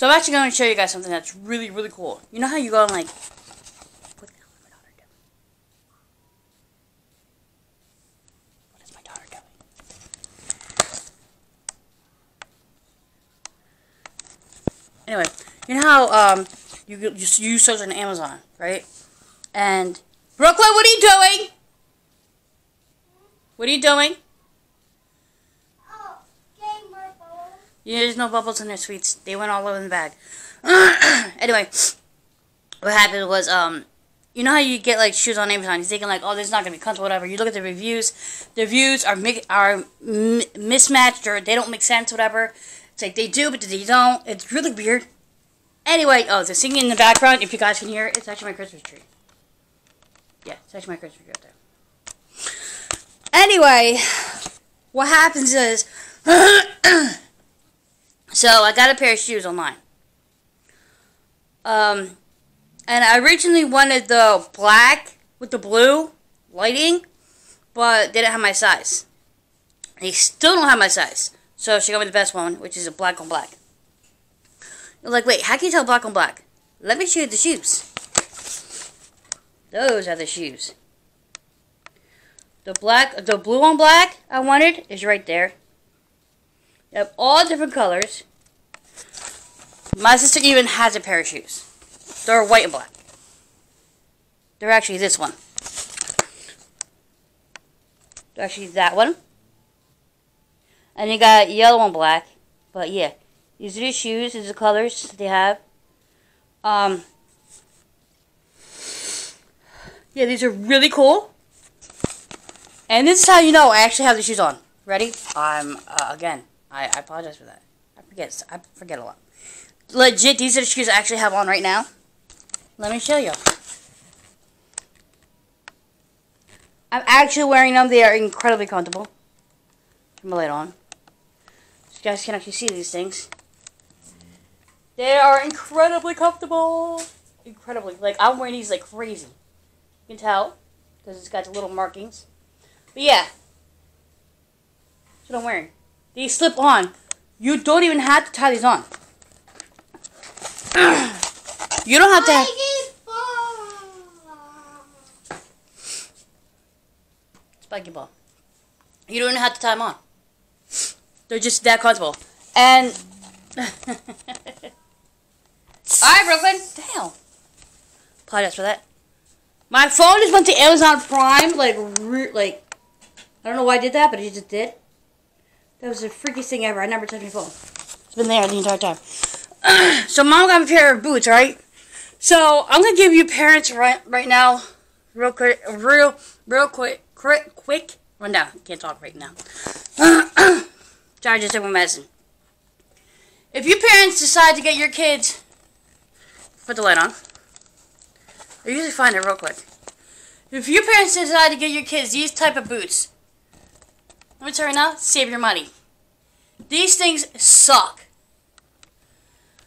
So I'm actually going to show you guys something that's really, really cool. You know how you go on like? Anyway, you know how um you you, you search on Amazon, right? And Brooklyn, what are you doing? What are you doing? Oh, game bubbles. Yeah, there's no bubbles in their sweets. They went all over the bag. anyway, what happened was, um, you know how you get like shoes on Amazon? You're thinking like, oh, this is not gonna be comfortable, whatever. You look at the reviews. The reviews are mi- are mismatched or they don't make sense, whatever. It's like they do, but they don't. It's really weird. Anyway, oh, the singing in the background. If you guys can hear it, it's actually my Christmas tree. Yeah, it's actually my Christmas tree right there. Anyway, what happens is. So I got a pair of shoes online. Um, and I originally wanted the black with the blue lighting, but didn't have my size. They still don't have my size. So she got me the best one, which is a black on black. You're like, wait, how can you tell black on black? Let me show you the shoes. Those are the shoes. The black, the blue on black I wanted is right there. Have all different colors. My sister even has a pair of shoes. They're white and black. They're actually this one. They're actually that one. And you got yellow and black. But yeah, these are the shoes. These are the colors they have. Um. Yeah, these are really cool. And this is how you know I actually have the shoes on. Ready? I'm uh, again. I, I apologize for that. I forget. I forget a lot. Legit, these are the shoes I actually have on right now. Let me show you. I'm actually wearing them. They are incredibly comfortable. Turn my light on. So you guys can actually see these things. They are incredibly comfortable. Incredibly. Like, I'm wearing these like crazy. You can tell. Because it's got the little markings. But yeah. That's what I'm wearing. These slip on. You don't even have to tie these on. you don't have to. Have, spiky ball. You don't even have to tie them on. They're just that comfortable. And all right, Brooklyn. Damn. Apologize for that. My phone just went to Amazon Prime, like, like, I don't know why I did that, but it just did. That was the freakiest thing ever. I never touched my phone. It's been there the entire time. so mom got me a pair of boots, right? So I'm gonna give you parents right right now, real quick, real real quick, quick, quick rundown. Can't talk right now. Sorry, I just took my medicine. If you parents decide to get your kids, put the light on. I usually find it real quick. If your parents decide to get your kids these type of boots, let me tell you now, save your money. These things suck.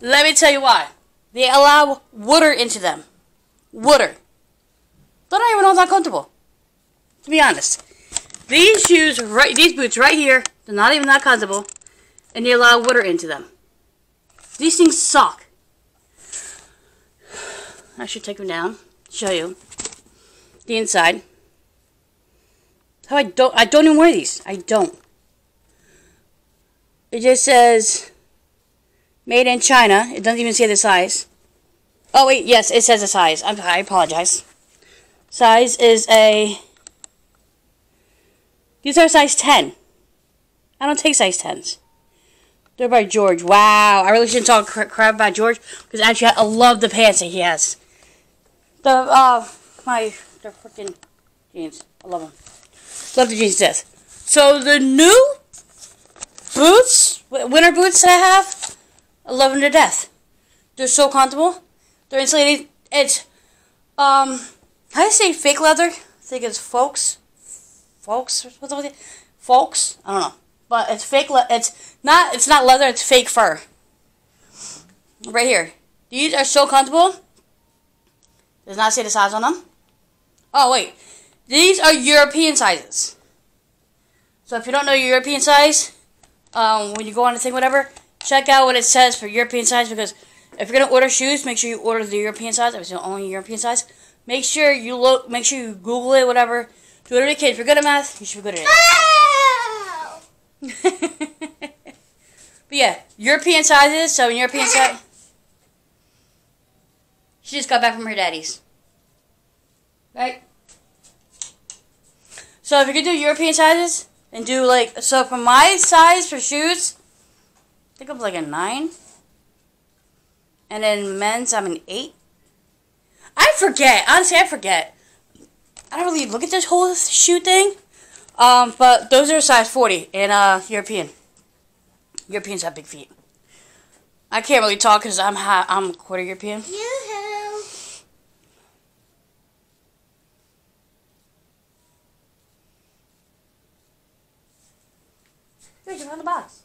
Let me tell you why. They allow water into them. Water. They're not even all that comfortable. To be honest. These shoes, right, these boots right here, they're not even that comfortable. And they allow water into them. These things suck. I should take them down. Show you. The inside. How I don't I don't even wear these. I don't. It just says made in China. It doesn't even say the size. Oh wait, yes, it says the size. I'm, I apologize. Size is a. These are size 10. I don't take size 10s. They're by George. Wow, I really shouldn't talk crap about George because actually I love the pants that he has. The uh my the freaking jeans. I love them. Love the jeans to death. So the new boots, winter boots that I have, I love them to death. They're so comfortable. They're insulated. It's um, how do you say fake leather? I think it's folks, folks, what's it? Folks. I don't know, but it's fake. Le- it's not. It's not leather. It's fake fur. Right here. These are so comfortable. Does not say the size on them. Oh wait, these are European sizes. So if you don't know your European size, um, when you go on the thing, whatever, check out what it says for European size because if you're gonna order shoes, make sure you order the European size. If it's the only European size, make sure you look. Make sure you Google it, whatever. Do whatever you can. If you're good at math, you should be good at it. but yeah, European sizes. So in European size, she just got back from her daddy's. Right. So if you could do European sizes and do like so for my size for shoes, I think I'm like a nine. And then men's, I'm an eight. I forget. Honestly, I forget. I don't really look at this whole shoe thing. Um, but those are size 40 in uh, European. Europeans have big feet. I can't really talk because I'm ha- I'm quarter European. Yoo-hoo. Found the box.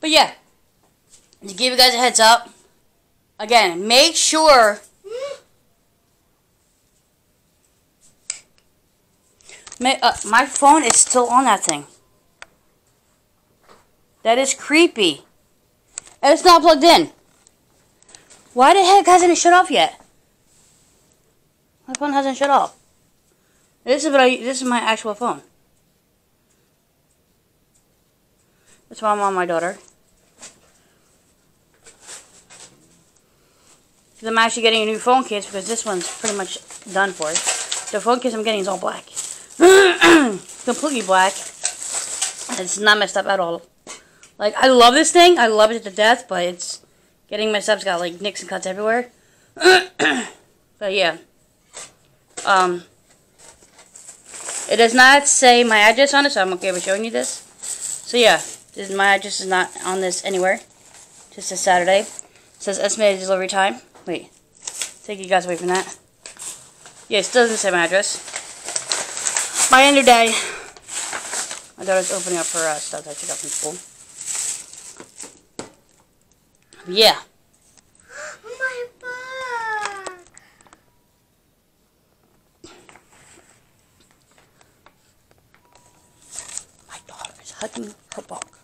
But yeah, to give you guys a heads up, again, make sure ma- uh, my phone is still on that thing. That is creepy. And it's not plugged in. Why the heck hasn't it shut off yet? My phone hasn't shut off. This is what I. This is my actual phone. That's why I'm on my daughter. Because I'm actually getting a new phone case because this one's pretty much done for. The phone case I'm getting is all black, completely black. It's not messed up at all. Like I love this thing. I love it to death, but it's getting messed up. It's got like nicks and cuts everywhere. but yeah. Um. It does not say my address on it, so I'm okay with showing you this. So yeah, this, my address is not on this anywhere. Just a Saturday. It says estimated delivery time. Wait, take you guys away from that. Yeah, still doesn't say my address. By end of day, my daughter's opening up her uh, stuff that she got from school. Yeah. My book. My her book.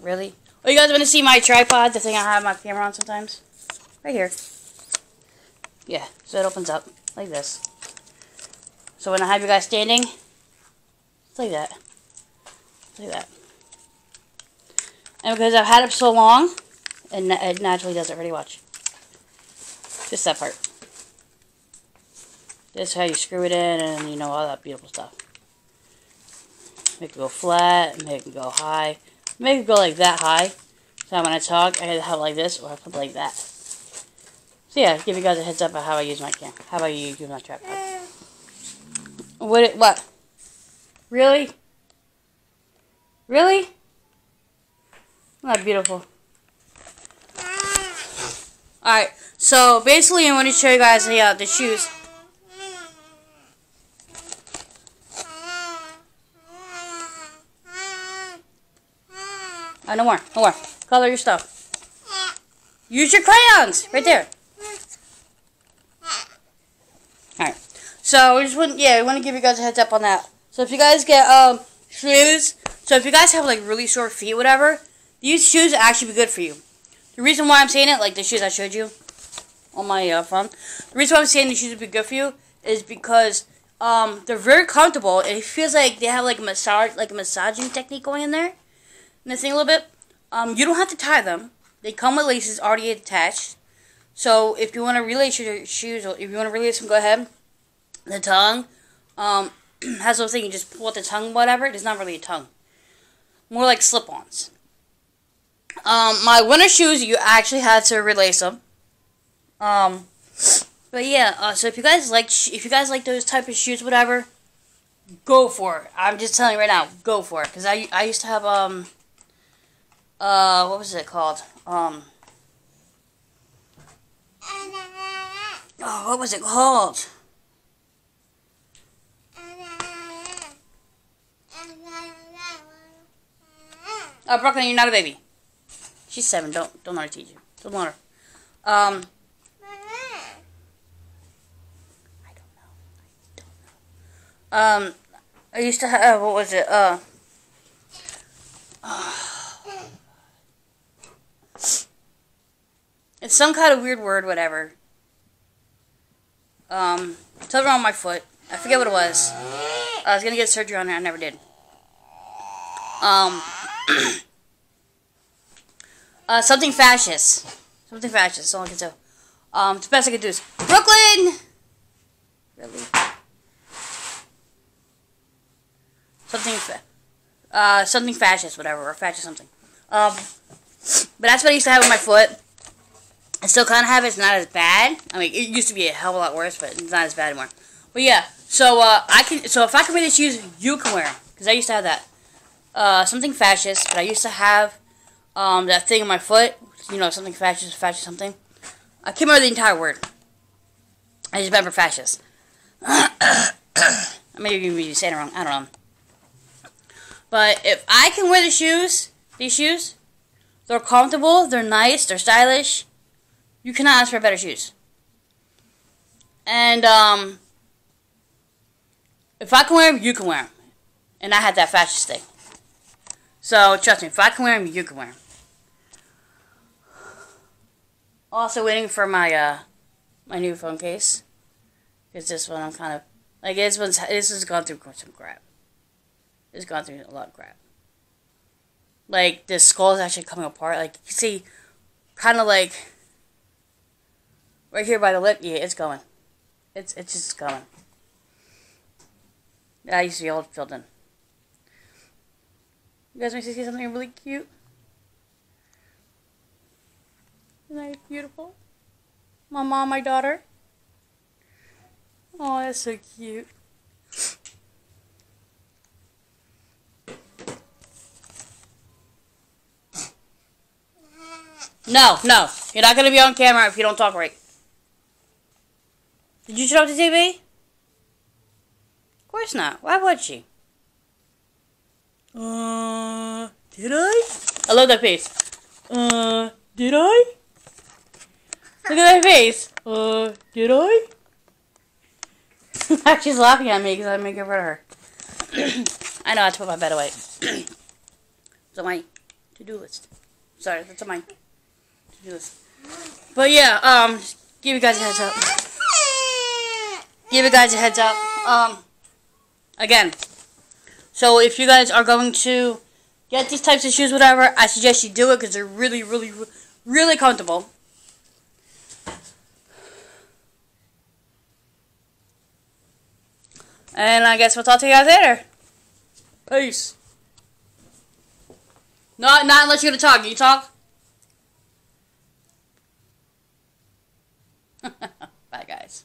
Really? Oh, you guys want to see my tripod? The thing I have my camera on sometimes? Right here. Yeah, so it opens up like this. So when I have you guys standing, it's like that. Like that. And because I've had it so long, it, na- it naturally does it. Ready, watch. Just that part. This is how you screw it in and, you know, all that beautiful stuff. Make it go flat, make it go high. Make it go like that high. So when I talk, I have it like this or I put it like that. So yeah, give you guys a heads up of how I use my cam. How about you use my tripod? What? It, what? Really? Really? That beautiful? Alright, so basically I want to show you guys the, uh, the shoes. Oh, no more, no more. Color your stuff. Use your crayons, right there. Alright, so we just want, yeah, we want to give you guys a heads up on that. So if you guys get, um, shoes, so if you guys have, like, really short feet, whatever, these shoes actually be good for you. The reason why I'm saying it, like the shoes I showed you on my uh, phone, the reason why I'm saying these shoes would be good for you is because um, they're very comfortable. It feels like they have like a massage, like a massaging technique going in there. Thing a little bit, um, you don't have to tie them. They come with laces already attached. So if you want to relace your shoes, or if you want to relace them, go ahead. The tongue um, has those thing. You just pull out the tongue, whatever. It's not really a tongue. More like slip-ons. Um, my winter shoes, you actually had to relace them. Um, but yeah, uh, so if you guys like, if you guys like those type of shoes, whatever, go for it. I'm just telling you right now, go for it. Cause I, I used to have um, uh, what was it called? Um, oh, what was it called? Oh, Brooklyn, you're not a baby. She's seven. Don't don't let her teach you. Don't let her. Um, I don't know. I don't know. Um, I used to have what was it? Uh, It's some kind of weird word, whatever. Um, something with my foot. I forget what it was. I was gonna get surgery on it. I never did. Um, uh, something fascist. Something fascist. That's all I can do. Um, it's the best I can do is Brooklyn. Really? Something, fa- uh, something fascist, whatever, or fascist something. Um, but that's what I used to have on my foot. I still kind of have it. It's not as bad. I mean, it used to be a hell of a lot worse, but it's not as bad anymore. But yeah, so uh, I can. So if I can wear these shoes, you can wear them because I used to have that. Uh, something fascist, but I used to have um, that thing on my foot. You know, something fascist, fascist, something. I can't remember the entire word. I just remember fascist. I may even be saying it wrong. I don't know. But if I can wear the shoes, these shoes, they're comfortable, they're nice, they're stylish. You cannot ask for better shoes. And um, if I can wear them, you can wear them. And I had that fashion thing. So trust me, if I can wear them, you can wear them. Also waiting for my uh my new phone case. Cause this one I'm kind of like this one's this has gone through some crap. It's gone through a lot of crap. Like the skull is actually coming apart. Like you see, kind of like right here by the lip. Yeah, it's going. It's it's just going. I used to be all filled in. You guys want to see something really cute? Isn't that beautiful? My mom, my daughter. Oh, that's so cute. No, no. You're not going to be on camera if you don't talk right. Did you off the TV? Of course not. Why would she? Uh, did I? I love that face. Uh, did I? Look at that face. Uh, did I? She's laughing at me because I make it fun of her. I know I have to put my bed away. it's on my to-do list. Sorry, that's on my to-do list. But yeah, um, give you guys a heads up give you guys a heads up. Um, again, so if you guys are going to get these types of shoes, whatever, I suggest you do it because they're really, really, really comfortable. And I guess we'll talk to you guys later. Peace. Not, not unless you're going to talk. You talk? Bye, guys.